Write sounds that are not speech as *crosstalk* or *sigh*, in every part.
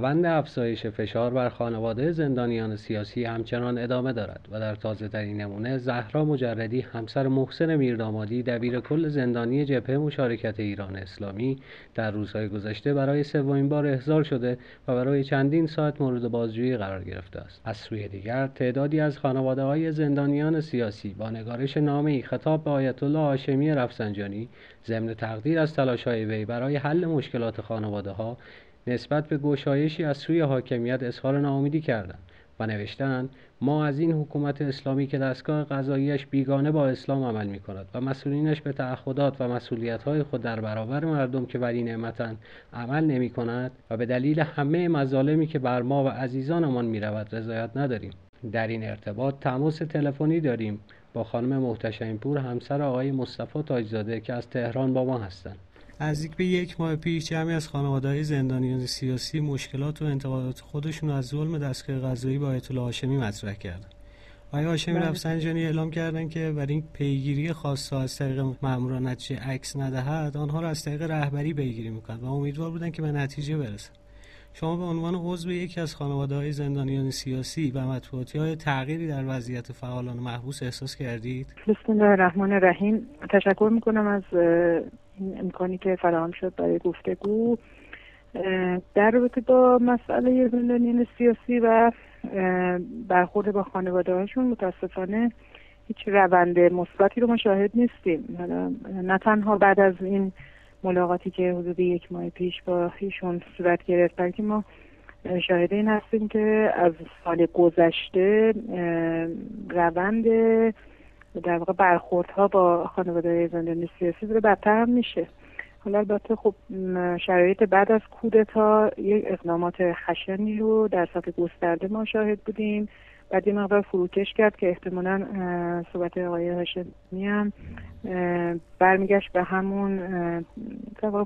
روند افزایش فشار بر خانواده زندانیان سیاسی همچنان ادامه دارد و در تازه ترین نمونه زهرا مجردی همسر محسن میردامادی دبیر کل زندانی جبهه مشارکت ایران اسلامی در روزهای گذشته برای سومین بار احضار شده و برای چندین ساعت مورد بازجویی قرار گرفته است. از سوی دیگر تعدادی از خانواده های زندانیان سیاسی با نگارش نامه خطاب به آیت الله هاشمی رفسنجانی ضمن تقدیر از تلاشهای وی برای حل مشکلات خانواده ها نسبت به گشایشی از سوی حاکمیت اظهار ناامیدی کردند و نوشتند ما از این حکومت اسلامی که دستگاه قضاییش بیگانه با اسلام عمل می کند و مسئولینش به تعهدات و مسئولیت های خود در برابر مردم که ولی نعمتن عمل نمی کند و به دلیل همه مظالمی که بر ما و عزیزانمان می رود رضایت نداریم. در این ارتباط تماس تلفنی داریم با خانم محتشمپور همسر آقای مصطفی تاجزاده که از تهران با ما هستند. نزدیک به یک ماه پیش جمعی از خانواده زندانیان سیاسی مشکلات و انتقادات خودشون از ظلم دستگاه قضایی با آیت الله هاشمی مطرح کردن آقای هاشمی بله. رفسنجانی اعلام کردن که برای این پیگیری خاص از طریق ماموران نتیجه عکس ندهد آنها را از طریق رهبری پیگیری می‌کنند و امیدوار بودن که به نتیجه برسند شما به عنوان عضو یکی از خانواده های زندانیان سیاسی و مطبوعاتی های تغییری در وضعیت فعالان محبوس احساس کردید؟ بسم الله الرحمن الرحیم تشکر می‌کنم از این امکانی که فراهم شد برای گفتگو. در رابطه با مسئله زندانیان سیاسی و برخورد با خانواده هاشون متاسفانه هیچ روند مثبتی رو ما شاهد نیستیم. نه تنها بعد از این ملاقاتی که حدود یک ماه پیش با ایشون صورت گرفت بلکه ما شاهده این هستیم که از سال گذشته روند در واقع برخوردها با خانواده زندانی سیاسی داره بدتر هم میشه. حالا البته خب شرایط بعد از کودتا یک اقدامات خشنی رو در سطح گسترده ما شاهد بودیم. بعد یه مقدار فروکش کرد که احتمالا صحبت آقای هاشمی هم برمیگشت به همون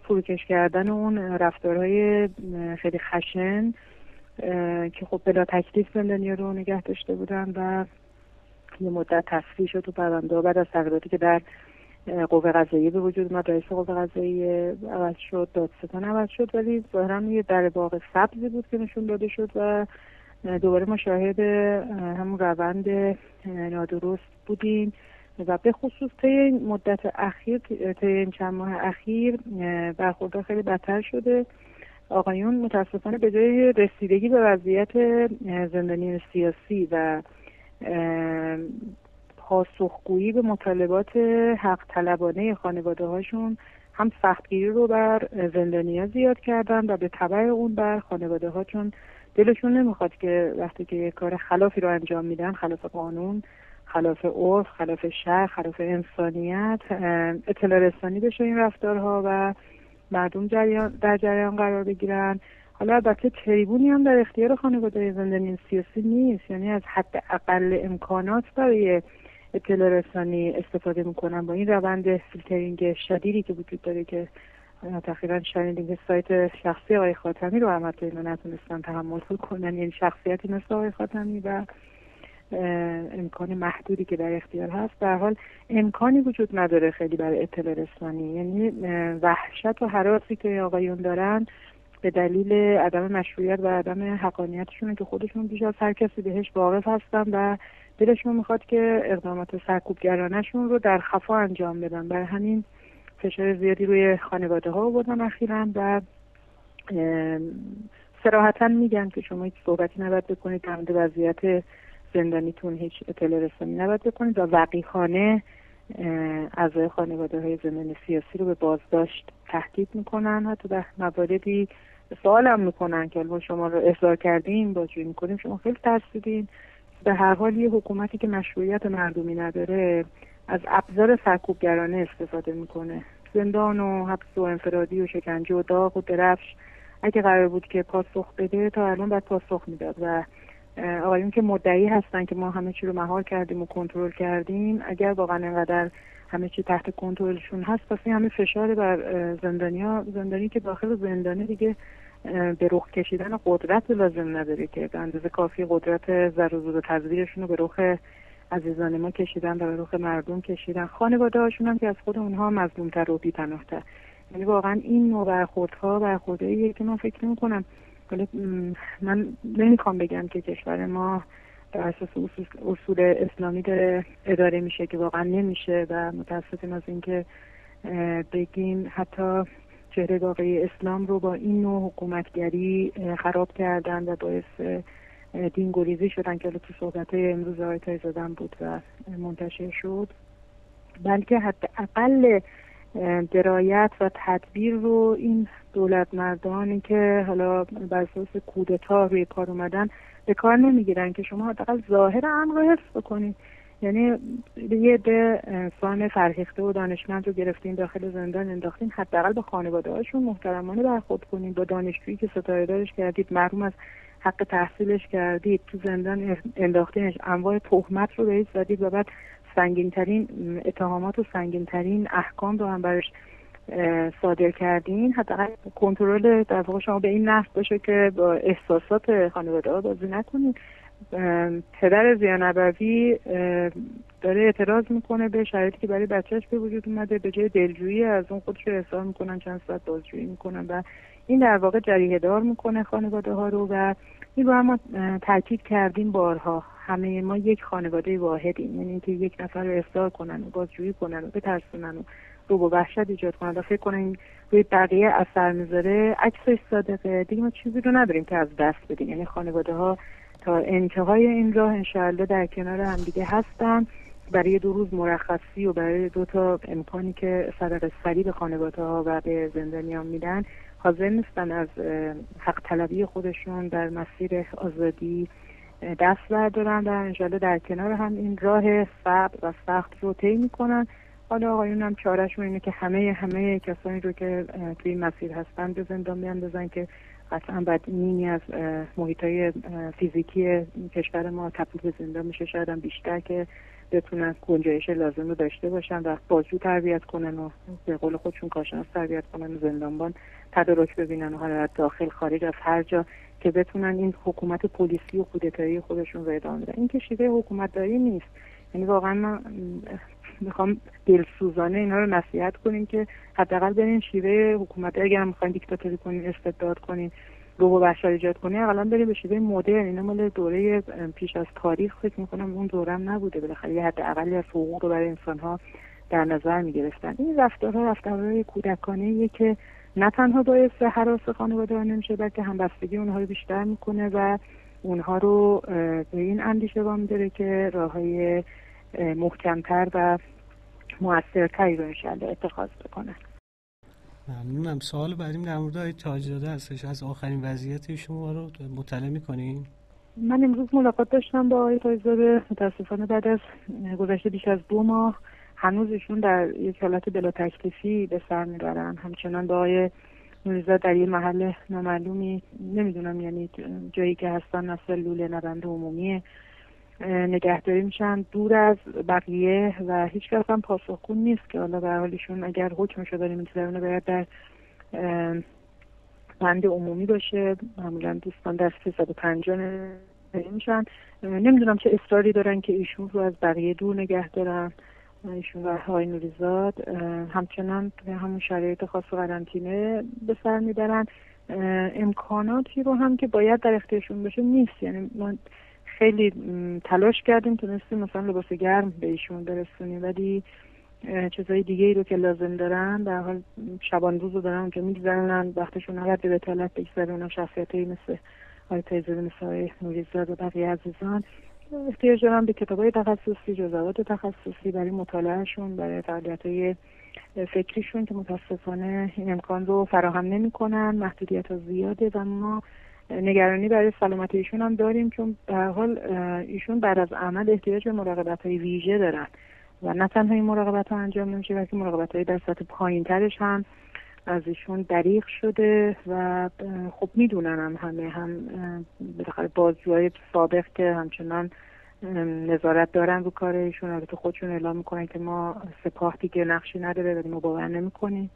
فروکش کردن اون رفتارهای خیلی خشن که خب بلا تکلیف زندانی رو نگه داشته بودن و یه مدت تصفیه شد تو پرونده بعد از تغییراتی که در قوه قضاییه به وجود اومد رئیس قوه قضاییه عوض شد دادستان عوض شد ولی ظاهرا یه در باغ سبزی بود که نشون داده شد و دوباره ما شاهد همون روند نادرست بودیم و به خصوص طی مدت اخیر طی این چند ماه اخیر برخوردها خیلی بدتر شده. آقایون متاسفانه به جای رسیدگی به وضعیت زندانی سیاسی و پاسخگویی به مطالبات حق طلبانه خانواده هاشون هم سختگیری رو بر زندانیا زیاد کردن و به طبع اون بر خانواده ها چون دلشون نمی‌خواد که وقتی که کار خلافی رو انجام میدن خلاف قانون خلاف عرف خلاف شهر خلاف انسانیت اطلاع رسانی بشه این رفتارها و مردم جریان در جریان قرار بگیرن. حالا البته تریبونی هم در اختیار خانواده زندانی سیاسی نیست. یعنی از حد اقل امکانات برای اطلاع رسانی استفاده می‌کنن. با این روند فیلترینگ شدیدی که وجود داره که تقریبا شنیدیم سایت شخصی آقای خاتمی رو هم اینا نتونستن تحمل کنن. یعنی شخصیتی مثل آقای خاتمی و امکان محدودی که در اختیار هست. در حال امکانی وجود نداره خیلی برای اطلاع رسانی. یعنی وحشت و حراسی که آقایون دارن به دلیل عدم مشروعیت و عدم حقانیتشون که خودشون بیش از هر کسی بهش واقف هستن و دلشون می‌خواد که اقدامات سرکوبگرانشون رو در خفا انجام بدن. برای همین فشار زیادی روی خانواده ها بودن اخیرا و سراحتا میگن که شما هیچ صحبتی نباید بکنید در مورد وضعیت زندانیتون هیچ اطلاع رسانی نباید بکنید و وقیخانه اعضای خانواده های زندانی سیاسی رو به بازداشت تهدید می‌کنن. حتی در مواردی سوال هم می‌کنن که ما شما رو احضار کردیم بازجویی می‌کنیم شما خیلی ترسیدین. به هر حال یه حکومتی که مشروعیت مردمی نداره از ابزار سرکوبگرانه استفاده می‌کنه. زندان و حبس و انفرادی و شکنجه و داغ و درفش. اگه قرار بود که پاسخ بده تا الان باید پاسخ می‌داد. و آقایون که مدعی هستن که ما همه چی رو مهار کردیم و کنترل کردیم اگر واقعا انقدر همه چی تحت کنترلشون هست پس همه فشار بر زندانیا زندانی که داخل زندانه دیگه به رخ کشیدن قدرت لازم نداره که به اندازه کافی قدرت ضرور و تدبیرشون رو به رخ عزیزان ما کشیدن و به رخ مردم کشیدن. خانواده هاشون هم که از خود اونها مظلومتر و بیپناهتر. یعنی واقعا این نوع برخوردها برخوردهاییه که من فکر می‌کنم من نمی‌خوام بگم که کشور ما بر اساس اصول اسلامی داره اداره میشه که واقعا نمیشه و متاسفیم از اینکه بگیم حتی چهره واقعی اسلام رو با این نوع حکومتگری خراب کردن و باعث دین گریزی شدن که تو صحبت امروز آقای زدن بود و منتشر شد. بلکه حداقل درایت و تدبیر رو این دولت مردانی که حالا بر اساس کودتا روی کار اومدن به کار نمی‌گیرن که شما حداقل ظاهر امر رو حفظ بکنید. یعنی یه به انسان فرهیخته و دانشمند رو گرفتین داخل زندان انداختین حداقل به خانواده هاشون محترمانه برخورد کنین. با دانشجویی که ستاره دارش کردید محروم از حق تحصیلش کردید تو زندان انداختینش انواع تهمت رو بهش زدید و بعد سنگین ترین اتهامات و سنگین ترین احکام رو هم برش صادر کردین. حداقل کنترل در واقع شما به این نحو باشه که با احساسات خانواده ها بازی نکنید پدر زیانبوی داره اعتراض می‌کنه به شرایطی که برای بچهش به وجود اومده به جای دلجویی از اون خودش رو احضار می‌کنن چند ساعت بازجویی می‌کنن و این در واقع جریه دار می‌کنه خانواده ها رو و این رو هم تاکید کردیم بارها. همه ما یک خانواده واحدیم. یعنی اینکه یک نفر رو احضار کنن و بازجویی کنن و بترسونن و رو با وحشت ایجاد کنن. و فکر کنن روی بقیه اثر می‌ذاره. عکسش صادقه. دیگه ما چیزی رو نداریم که از دست بدیم. یعنی خانواده ها تا انتهای این راه انشاءالله در کنار همدیگه هستن. برای دو روز مرخصی و برای دو تا امکانی که سری به خانواده ها و به زندانیان میدن حاضر نیستن از حق طلبی خودشون در مسیر آزادی دست بردارن و انشاءالله در کنار هم این راه صعب و سخت رو طی می‌کنن. حالا آقایون هم چارشون اینه که همه همه کسانی رو که توی این مسیر هستن به زندان بیاندازن که قطعا بعد نیمی از محیط های فیزیکی کشور ما تبدیل به زندان میشه. شاید بیشتر که بتونن گنجایش لازم رو داشته باشن و بازجو تربیت کنن و به قول خودشون کارشناس تربیت کنن و زندانبان تدارک ببینن حالا داخل خارج از هر جا که بتونن این حکومت پلیسی و کودتایی خودشون رو ادامه بدن. این که شیوه حکومت داری نیست. یعنی واقعا من می‌خوام دلسوزانه اینا رو نصیحت کنیم که حداقل برین شیوه حکومت اگر می‌خواین دیکتاتوری کنین استبداد کنین رو بشر ایجاد کنین اقلا بریم به شیوه مدرن. اینا مال دوره پیش از تاریخ فکر می‌کنم اون دورم نبوده. بالاخره یه حداقلی از حقوق رو برای انسان ها در نظر می‌گرفتن. این رفتارها رفتارهای کودکانه که نه تنها باعث حراس خانواده نمیشه بلکه همبستگی اونها رو بیشتر می‌کنه و اونها رو به این اندیشه وام داره که راه های محکمتر و موثرتری رو انشالله اتخاذ بکنن. ممنونم. سوال بعدیم در مورد های تاجزاده هستش. از آخرین وضعیت شما رو مطلع می‌کنین؟ من امروز ملاقات داشتم با آقای تاجزاده. متاسفانه بعد از گذشته بیش از دو ماه هنوز ایشون در یک حالت بلا تکلیفی به سر می‌برن. همچنان با آقای نوریزاد در یه محل نامعلومی نمی‌دونم یعنی جایی که هستن نسل لوله نبند عمومی نگهداری میشن دور از بقیه و هیچ کس هم پاسخگو نیست که حالا به حالشون اگر حکم شده میگذرونه باید در بند عمومی باشه. معمولا دوستان در 350 میشن. نمی‌دونم چه اصراری دارن که ایشون رو از بقیه دور نگه دارن. ایشون و های نوریزاد همچنان به همون شرایط خاص قرنطینه به سر می‌برن. امکاناتی رو هم که باید در اختیارشون باشه نیست. یعنی ما خیلی تلاش کردیم تونستیم مثلا لباس گرم به ایشون برسونیم. ولی چیزای دیگه ای رو که لازم دارن در حال شبان روز رو دارن اونجا میگذرنن وقتشون نباید به بتالت بگذرونن شخصیت مثل آقای تایزده مثل آقای نوریزاد و بقیه عزیزان. احتیاج دارن به کتاب های تخصصی جزوات تخصصی برای مطالعهشون برای فعالیت های فکریشون که متاسفانه این امکان رو فراهم نمی‌کنن. محدودیت ها زیاده و ما نگرانی برای سلامت ایشون هم داریم چون به حال ایشون بعد از عمل احتیاج به مراقبت های ویژه دارن و نه تنها این مراقبت ها انجام نمیشه بلکه مراقبت های در سطح پایین ترش هم از ایشون دریغ شده و خب می‌دونن هم همه هم بالاخره بازجوهای سابق که همچنان نظارت دارن رو کار ایشون. البته خودشون اعلام می‌کنن که ما سپاه دیگه نقشی نداره ولی ما باور نمی‌کنیم.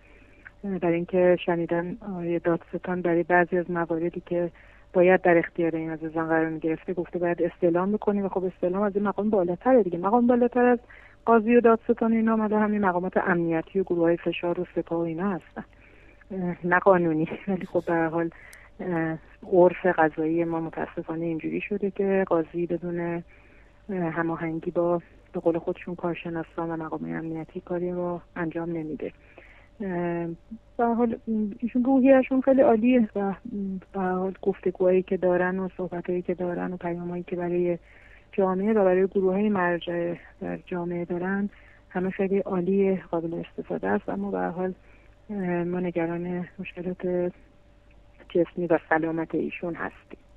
برای اینکه شنیدن آیه دادستان برای بعضی از مواردی که باید در اختیار این عزیزان قرار می‌گرفته گفته باید استعلام بکنیم و خب استعلام از این مقام بالاتره دیگه. مقام بالاتر از قاضی و دادستان اینا مالا همین مقامات امنیتی و گروه های فشار و سپاه و اینا هستن. نه قانونی. *laughs* ولی خب به حال عرف غذایی ما متاسفانه اینجوری شده که قاضی بدون هماهنگی با به قول خودشون کارشناسان و مقام امنیتی کاری رو انجام نمیده. به حال ایشون روحیهشون خیلی عالیه و به حال گفتگوهایی که دارن و صحبتهایی که دارن و پیامهایی که برای جامعه و برای گروه های مرجع در جامعه دارن همه خیلی عالی قابل استفاده است. اما به حال ما نگران مشکلات جسمی و سلامت ایشون هستیم.